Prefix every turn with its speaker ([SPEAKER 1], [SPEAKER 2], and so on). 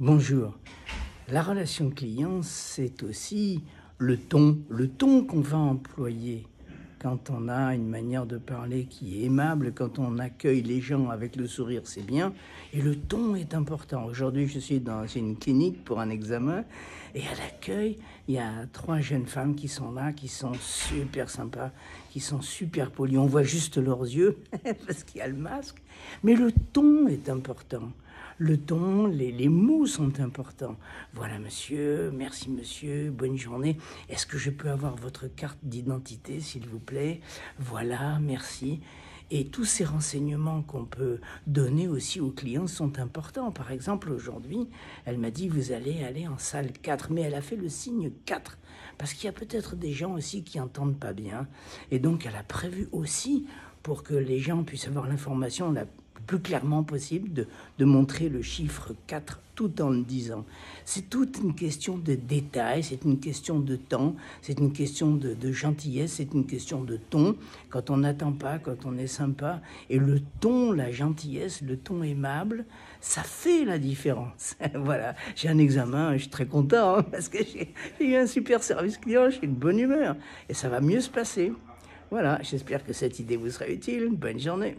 [SPEAKER 1] Bonjour. La relation client, c'est aussi le ton, le ton qu'on va employer quand on a une manière de parler qui est aimable, quand on accueille les gens avec le sourire, c'est bien. Et le ton est important. Aujourd'hui, je suis dans une clinique pour un examen et à l'accueil, il y a trois jeunes femmes qui sont là, qui sont super sympas, qui sont super polies. On voit juste leurs yeux parce qu'il y a le masque. Mais le ton est important le ton, les, mots sont importants. Voilà, monsieur, merci, monsieur, bonne journée. Est-ce que je peux avoir votre carte d'identité, s'il vous plaît? Voilà, merci. Et tous ces renseignements qu'on peut donner aussi aux clients sont importants. Par exemple, aujourd'hui, elle m'a dit, vous allez aller en salle 4, mais elle a fait le signe 4, parce qu'il y a peut-être des gens aussi qui entendent pas bien. Et donc, elle a prévu aussi, pour que les gens puissent avoir l'information plus clairement possible de, de, montrer le chiffre 4 tout en le disant. C'est toute une question de détail, c'est une question de temps, c'est une question de, gentillesse, c'est une question de ton. Quand on n'attend pas, quand on est sympa, et le ton, la gentillesse, le ton aimable, ça fait la différence. voilà, j'ai un examen, je suis très content hein, parce que j'ai eu un super service client, j'ai une bonne humeur et ça va mieux se passer. Voilà, j'espère que cette idée vous sera utile. Bonne journée.